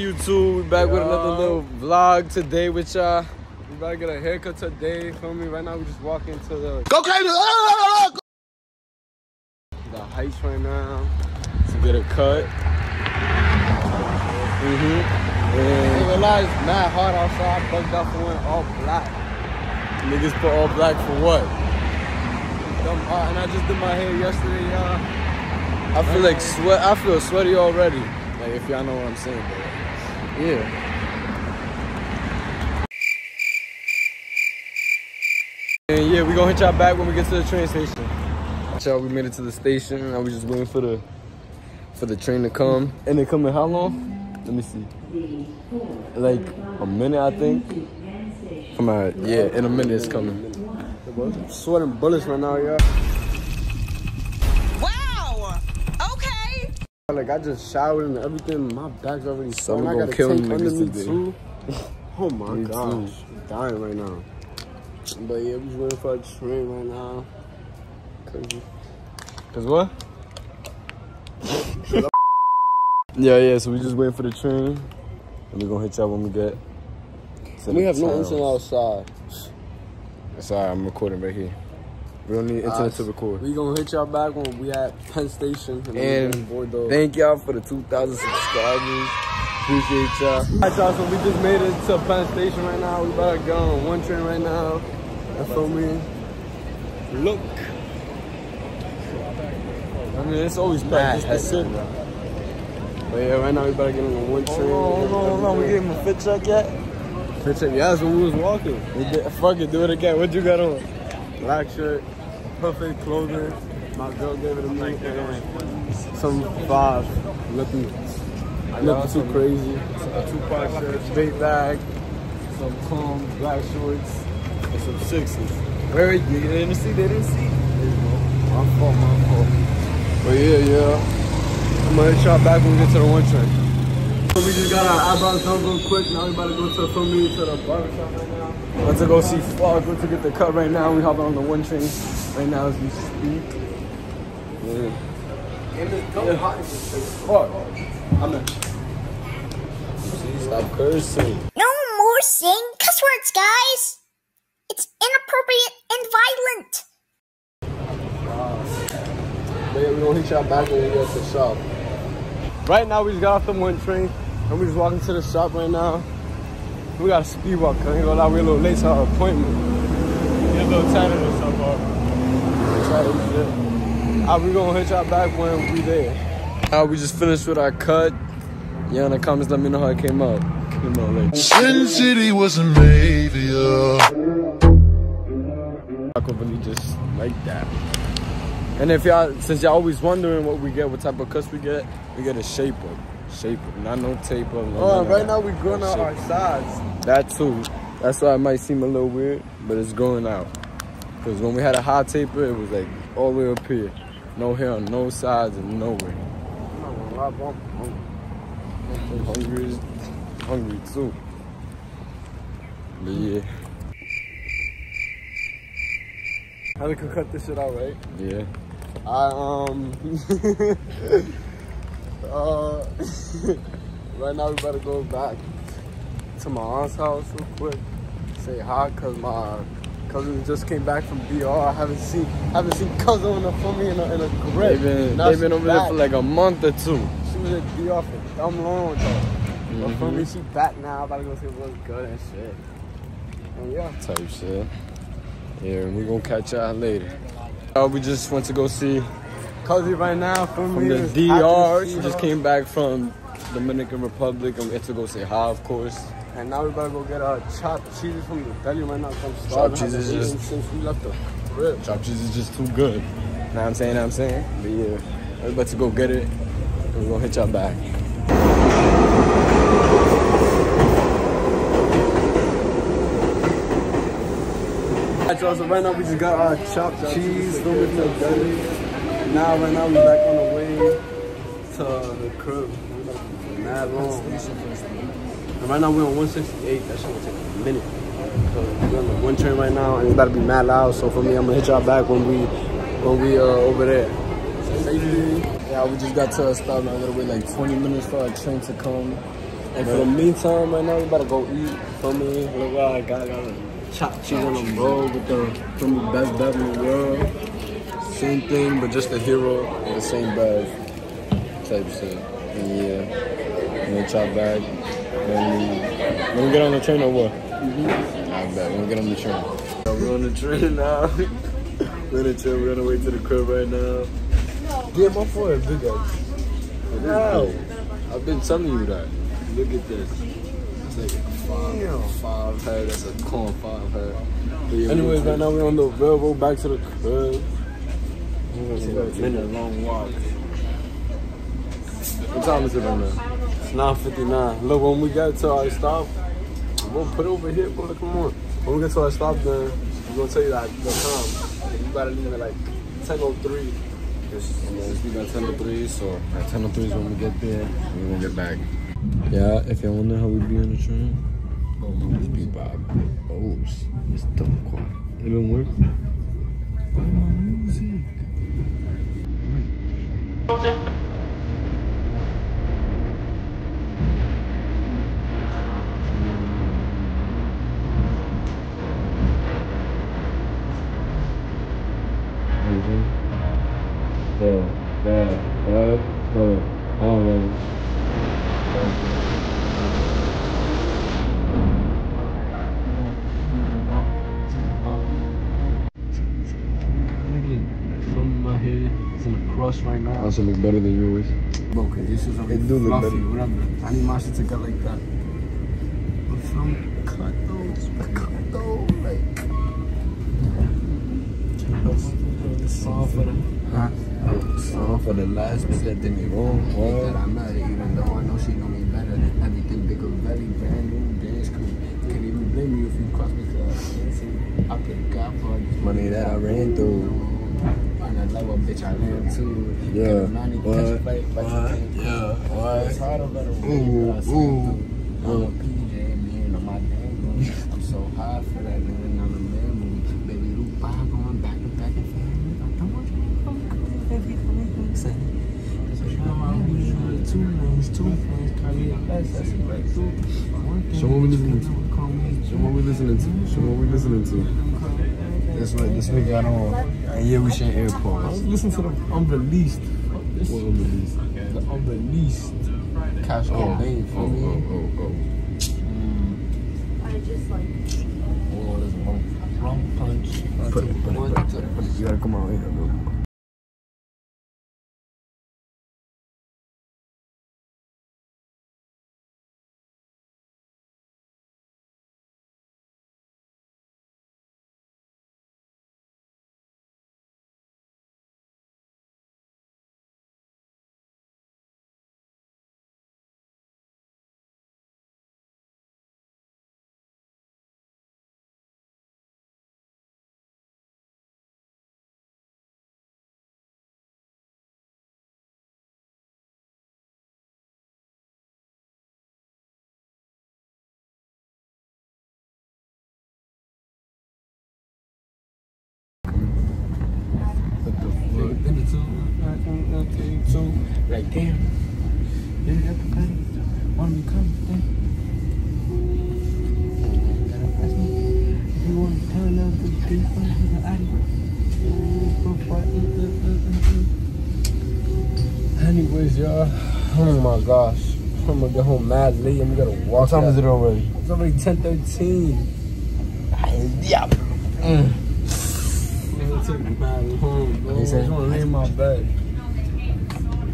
YouTube, we back with another little vlog today with y'all. We about to get a haircut today. Feel me? Right now we just walking to the Go crazy! Ah, ah, ah, the heights right now to get a cut. Mm-hmm. I And realize it's mad hard outside. I bugged out for wearing all black. niggas put all black for what? And I just did my hair yesterday, y'all. I feel like sweat. I feel sweaty already. Like if y'all know what I'm saying, but yeah. And yeah, we gonna hit y'all back when we get to the train station. Y'all, we made it to the station. Now we just waiting for the for the train to come. And they come in how long? Let me see. Like a minute, I think. Come on, yeah, in a minute it's coming. I'm sweating bullets right now, y'all. Like I just showered and everything. My back's already sore. we I gonna got a kill tank them niggas today. too. Oh my Me gosh, too. I'm dying right now. But yeah, we just waiting for a train right now. Crazy. Cause what? yeah, yeah. So we just waiting for the train, and we gonna hit y'all when we get. to We the have no town. internet outside. That's all right. I'm recording right here. We don't need internet uh, to record. We gonna hit y'all back when we at Penn Station. And, And. Thank y'all for the 2,000 subscribers. Appreciate y'all. Alright, y'all. So we just made it to Penn Station right now. We about to go on one train right now. You feel me? Look. I mean, it's always packed. That's it. But yeah, right now we about to get on the one train. Hold on, hold on. We gave him a fit check yet? Pitch it. Yeah, that's when we was walking. We did, fuck it, do it again. What you got on? Black shirt, perfect clothing. My girl gave it to me. Some five. Nothing, nothing too crazy. A Tupac shirt, bait bag, some calm black shorts, and some sixes. Where you didn't see? They didn't see. My fault, my fault. But yeah, yeah. I'm gonna hit y'all back when we get to the one train. So we just got our eyebrows done real quick. Now we about to go to the film meeting to the barbershop right now. About to go see Fog. About to get the cut right now. We hopping on the one train right now as we speak. Yeah. And it's so hot in this place. Fuck. I'm in. Stop cursing. No more saying cuss words, guys. It's inappropriate and violent. But yeah, we gonna hit y'all back when we get to the shop. Right now, we just got off the one train, and we just walking to the shop right now. We got a speed walk, cause ain't gonna lie, we a little late to our appointment. Get a little tired of this up, Alright, we gonna hit y'all back when we there. Now we just finished with our cut. Yeah, in the comments, let me know how it came out. Came out like Sin City wasn't made for you. I could really just like that. And if y'all, since y'all always wondering what we get, what type of cuts we get, we get a shaper. Shaper, not no taper. No, Oh, right now we're growing out our sides. That too. That's why it might seem a little weird, but it's growing out. Because when we had a hot taper, it was like all the way up here. No hair on no sides and nowhere. I'm not gonna lie, bro, I'm hungry. I'm hungry, too. But yeah, How we could cut this shit out, right? yeah. I um uh right now we better go back to my aunt's house real quick. Say hi cause my cousin just came back from DR. I haven't seen haven't seen cousin on the phone me in a in a grip. They've been, they've been over there for like a month or two. she was at DR for dumb long though. But for me she back now, about to go see what's good and shit. And yeah. Type shit. Yeah, and we gonna catch y'all later. Uh, we just went to go see Cousin right now for from the is happy to DR. She just came back from Dominican Republic and we had to go say hi, of course. And now we better go get our chopped cheeses from the deli right now. I'm Chopped cheese is just- since we left the crib. Chopped cheese is just too good. Know what I'm saying? Know what I'm saying? But yeah, we're about to go get it. And we're gonna hit y'all back. Y'all, so right now we just got our chopped cheese from the deli. Now, right now we back on the way to the crib. Mad long. And right now we're on 168. That shit will take a minute. So we're on the one train right now, and it's about to be mad loud. So for me, I'm gonna hit y'all back when we when we uh over there. Yeah, we just got to a stop now. We gotta wait like 20 minutes for our train to come. And for the meantime, right now, we about to go eat. For me? Look what I got. got chopped cheese on the roll with the feel me, best bev in the world. Same thing, but just the hero and the same bev type shit. And yeah, and then chop back. When we, when we get on the train or what? Mm-hmm. I bet. When we get on the train. We're on the train now. we're on the train. We're on the way to the crib right now. Damn, my forehead big ass. Wow. I've been telling you that. Look at this. It's like a five, five head. That's a corn five head. Anyways, right now we're on the railroad back to the crib. Been a long walk. What time is it right now? It's 9.59. Look, when we get to our stop, we'll put it over here, bro. Come on. When we get to our stop, then we're going to tell you that the time. You gotta leave at like 10.03. Yes, and then we got 10 to 3, so at 10 to 3 is when we get there. We're gonna get back. Yeah, if y'all wonder how we be on the train, oh, this be Bob. Oh, it's dumb quiet. It been work? Why my music? Yeah, yeah, yeah, yeah. It's in a crust right now. Also look better than yours. Bro, cause this is It do look fluffy, better. whatever. I need my shit to get like that. But from cut though, it's the cut though, like. Song for the. Huh? For the last bitch that did me wrong. That I met her, even though I know she know me better than everything bigger, belly, brand new dance crew. Can't even blame you if you cross me, cause I can't see. I put God for Money that I ran through. I love a bitch I ran too. Yeah. Get a 90 What? catch fight, but you What? Yeah. It's What? hard to let her Ooh, ooh. I'm a PJ, man, on my damn I'm so high for that, man, on the man. Baby, Luke, going back and back and forth. I don't want you to come baby, come here, come say. Two names, two friends, carry a best, that's a breakthrough. Show what we listening to. Show what we listening to. Show what we listening to. That's what this we got on. And yeah, we should I was AirPods. listening to the unreleased. Fuck this. What over these? The unreleased Cash Oh, Cobain oh, for me. oh, oh, oh. Oh, this rum, rum punch. Put it, put it, One, put it, two, put it. You gotta come out here, bro. Nothing, two. Like, damn. Didn't have to cut it. Want me to come? Damn. Gotta press me. If you want to turn up the big fun with the audio. Anyways, y'all. Oh my gosh. I'm gonna get home mad late. I'm gonna walk. What time is it already? It's already 10:13. Yeah. I'm gonna take me back home, bro. He I said- just wanna lay in my bed.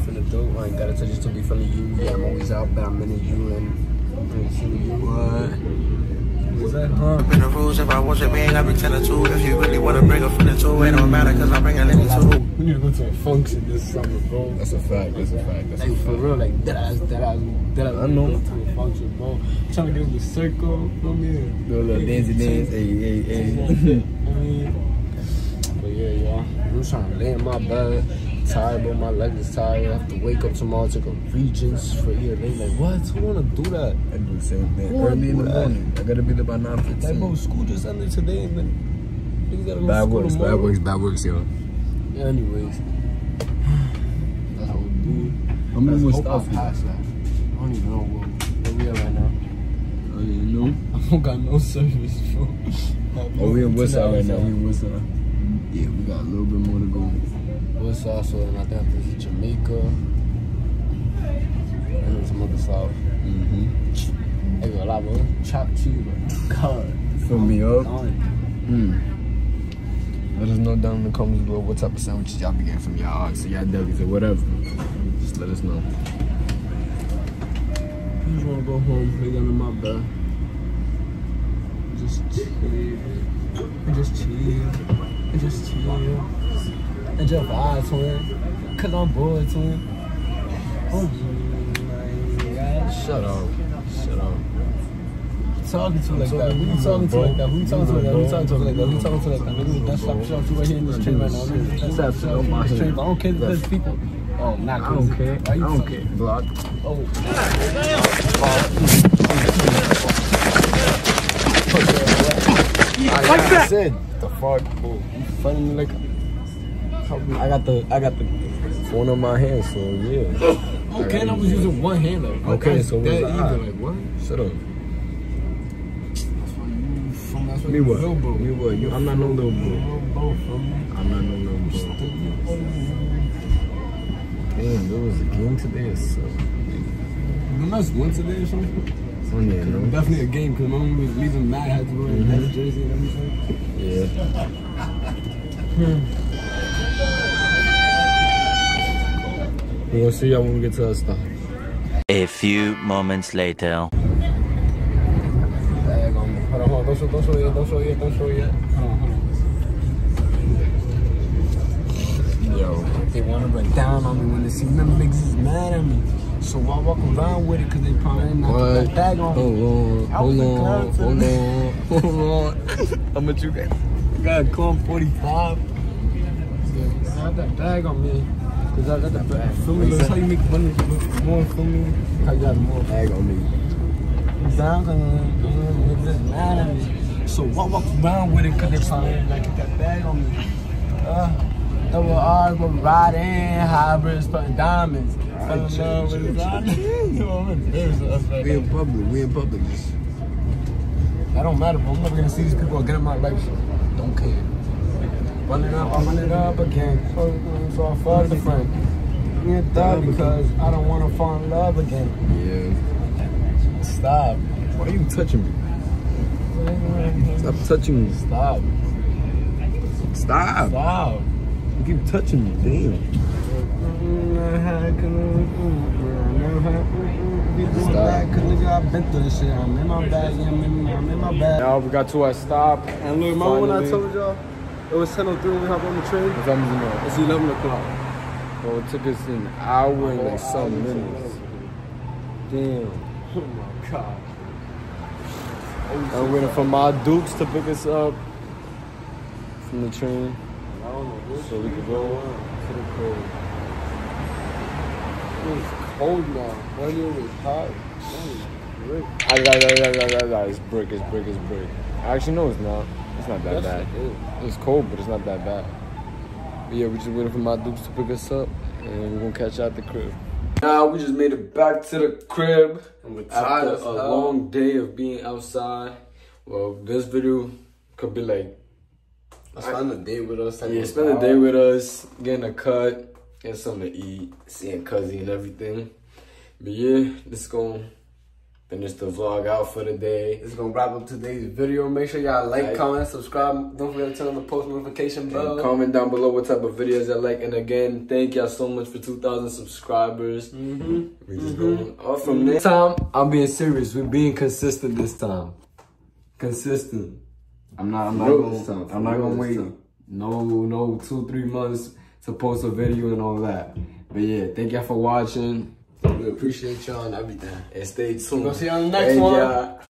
Finna do. I ain't gotta tell you to be feeling you. Yeah, I'm always out, but I'm into you and I'm feeling you. What? What's that, huh? Been the rules if I was a man, I'd be telling two. If you really wanna bring her from the two, it don't matter, cause I bring a lady too. We need to go to a function this summer, bro. That's a fact. That's a fact. That's a Like for fact. real, like that ass, that ass, that ass. I know. Go to a function, bro. I'm trying to get in the circle. Feel me? Do a little dancey dance. Hey, hey, hey. I mean, but yeah, y'all. I'm trying to lay in my bed. Tired, bro. My leg is tired. I have to wake up tomorrow, take a Regents for here. They like, what? Who wanna do that? I do the same thing. Who Early in the that? morning. I gotta be there by nine Like, bro, school just ended today, and then niggas gotta go to Bad school works. tomorrow. Bad works. Bad works, yo. Yeah, anyways, that's what we do. How many more Let's hope stops I we got? pass that. I don't even know where, where we oh, don't got no service, bro. Oh, we in Woodside right now. We in Woodside. Yeah, we got a little bit more to go. Woodside, so and I think this is Jamaica. And then some other stuff. Mm-hmm. Hey, a lot of chopped cheese, but God. Fill me up. Mm. Let us know down in the comments below what type of sandwiches y'all be getting from y'all arts or y'all delis or whatever. Just let us know. I just wanna go home, lay down in my bed. Just chill. And just chill. And just chill. And just vibe, twin. Cause I'm bored, twin. Oh, Shut up. Shut up. talking to like that? Who you talking to like that? Who you talking to like that? Who you talking to like that? Who you talking to like that? Nigga, that's stop shop you right here in this train right now. That's shop train. I don't care if there's people. Oh, not I don't care. I you don't care. Block. Oh, like that. I said the fuck. You funny me I got the I got the phone on my hand, so yeah. okay, and I was using one hand like. Okay, that's so that either like what? Shut up. Me what? Me what? You, I'm not no little bro. Little bro from me. I'm not no little bro. Damn, there was a game today or something. The must win today or something. Oh yeah, no. Definitely a game because my mom was leaving mad. Had to wear Mm-hmm. jersey and everything. Yeah. We're gonna see y'all when we get to our stop. A few moments later. Dag on me. Hold on, hold on. Don't show, don't show yet. Don't show yet. Don't show yet. Hold on, hold on. Yo. They want to run down on me when they see them niggas is mad at me. So I walk around with it because they probably not put What? that bag on me. Hold on, hold on, hold on, hold on. How much you got? Got a Clum 45. I got that bag on me. Cause I got that bag. Me? That's how you make money. More. How you got more Bag on me. down cause niggas mad at me. So I walk around with it cause they trying to like get that bag on me. Uh, double R's, but riding hybrids, putting diamonds. Fell in love with it. Know, I'm embarrassed of us right We in public, we in public. That don't matter, bro. I'm never gonna see these people again in my life, so don't care. Run it up, I run it up again. So, so I fall the friend. Me and dog because I don't wanna fall in love again. Yeah. Stop. Why are you touching me? Stop touching me. Stop. Stop. Stop. You keep touching me. Damn. Stop. I've been through this shit. I'm in my bag, I'm in my, I'm in bag. Now we got to our stop. And look, remember when I told y'all it was 10.03 when we hopped on the train? What time is it now? It's 11 o'clock. Bro, it took us an hour and like some minutes. Damn. Oh my god. I'm waiting for my Dukes to pick us up from the train I don't know what so we can go to the crib. It's cold now. When it was hot. Great. I, I, I, I, I, I, it's brick, it's brick, it's brick. Actually, no, it's not. It's not that bad. It's cold, but it's not that bad. But yeah, we're just waiting for my Dukes to pick us up, and we're gonna catch out the crib. Now we just made it back to the crib And we're after a as hell. long day of being outside. Well, this video could be like, Spend a day with us. yeah, spend the day with us, getting a cut, getting something to eat, seeing cousin and everything. But yeah, this is gonna finish the vlog out for the day. This is gonna wrap up today's video. Make sure y'all like, Like. comment, subscribe. Don't forget to turn on the post notification bell. And comment down below what type of videos y'all like. And again, thank y'all so much for 2,000 subscribers. Mm-hmm. We just going up from next time. I'm being serious. We're being consistent this time. Consistent. I'm not. I'm not gonna. this time, I'm not gonna wait. time. No, no, two, three months to post a video and all that. But yeah, thank y'all for watching We appreciate y'all and everything. and stay tuned. We'll see you on the next Thank one.